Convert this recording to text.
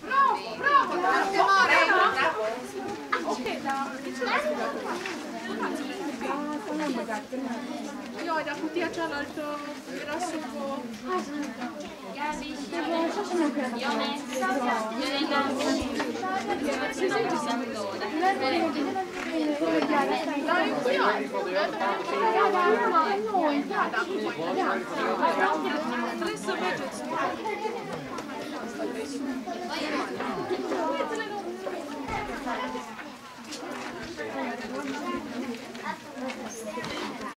Bravo, bravo, bravo. Ok, da. Jo, da kutia cealaltă era sub... Gabi, Ione, Iolena, ci siamo d'ora. Dai, qui Noi, da, da, Trebuie să mergeți Спасибо.